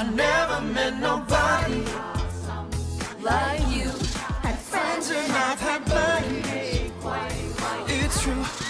I never met nobody like you. Had friends and I've had buddies. It's true.